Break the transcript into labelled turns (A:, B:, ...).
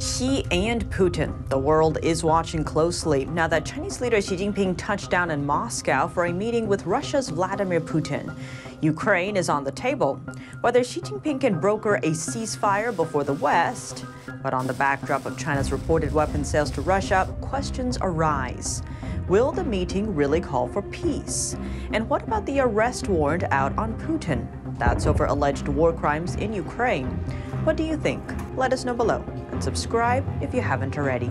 A: Xi and Putin. The world is watching closely now that Chinese leader Xi Jinping touched down in Moscow for a meeting with Russia's Vladimir Putin. Ukraine is on the table. Whether Xi Jinping can broker a ceasefire before the West, but on the backdrop of China's reported weapon sales to Russia, questions arise. Will the meeting really call for peace? And what about the arrest warrant out on Putin? That's over alleged war crimes in Ukraine. What do you think? Let us know below subscribe if you haven't already.